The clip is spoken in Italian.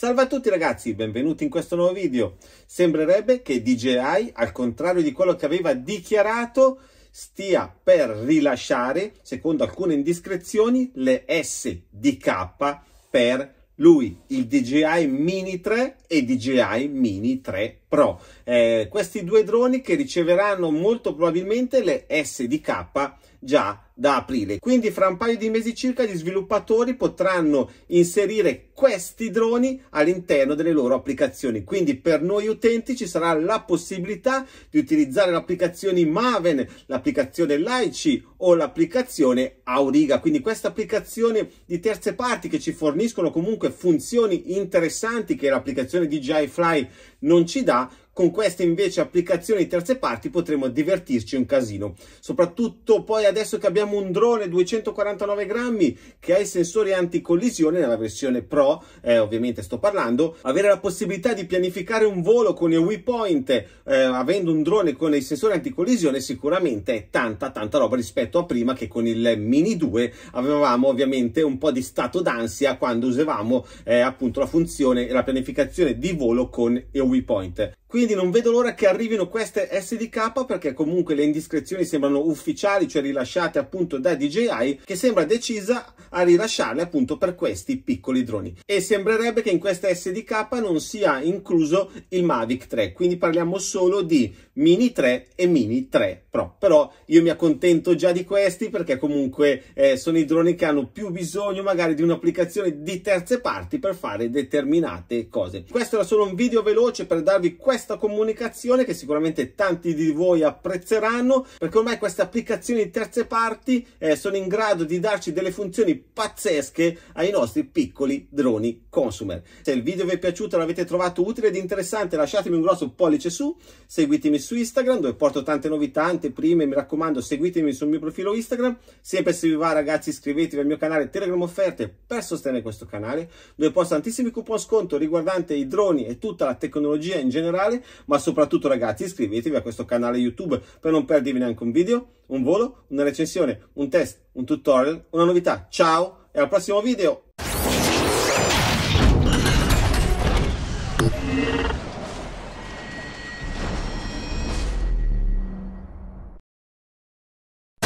Salve a tutti ragazzi, benvenuti in questo nuovo video. Sembrerebbe che DJI, al contrario di quello che aveva dichiarato, stia per rilasciare, secondo alcune indiscrezioni, le SDK per lui, il DJI Mini 3 e DJI Mini 3 Pro. Eh, questi due droni che riceveranno molto probabilmente le SDK già da aprile. Quindi fra un paio di mesi circa gli sviluppatori potranno inserire questi droni all'interno delle loro applicazioni. Quindi per noi utenti ci sarà la possibilità di utilizzare l'applicazione Maven, l'applicazione Laici o l'applicazione Auriga. Quindi queste applicazioni di terze parti che ci forniscono comunque funzioni interessanti che l'applicazione DJI Fly non ci dà, con queste invece applicazioni terze parti potremo divertirci un casino. Soprattutto poi adesso che abbiamo un drone 249 grammi che ha i sensori anticollisione nella versione Pro, eh, ovviamente sto parlando, avere la possibilità di pianificare un volo con il WePoint eh, avendo un drone con i sensori anticollisione sicuramente è tanta tanta roba rispetto a prima che con il Mini 2 avevamo ovviamente un po' di stato d'ansia quando usavamo eh, appunto la funzione e la pianificazione di volo con il WePoint. Quindi non vedo l'ora che arrivino queste SDK perché comunque le indiscrezioni sembrano ufficiali, cioè rilasciate appunto da DJI, che sembra decisa a rilasciarle appunto per questi piccoli droni. E sembrerebbe che in queste SDK non sia incluso il Mavic 3, quindi parliamo solo di Mini 3 e Mini 3 Pro. Però io mi accontento già di questi perché comunque eh, sono i droni che hanno più bisogno magari di un'applicazione di terze parti per fare determinate cose. Questo era solo un video veloce per darvi questa questa comunicazione che sicuramente tanti di voi apprezzeranno perché ormai queste applicazioni di terze parti eh, sono in grado di darci delle funzioni pazzesche ai nostri piccoli droni consumer. Se il video vi è piaciuto e l'avete trovato utile ed interessante lasciatemi un grosso pollice su, seguitemi su Instagram dove porto tante novità, tante prime, mi raccomando seguitemi sul mio profilo Instagram, sempre se vi va ragazzi iscrivetevi al mio canale Telegram Offerte per sostenere questo canale dove posto tantissimi coupon sconto riguardanti i droni e tutta la tecnologia in generale canale, ma soprattutto ragazzi iscrivetevi a questo canale YouTube per non perdervi neanche un video, un volo, una recensione, un test, un tutorial, una novità. Ciao e al prossimo video!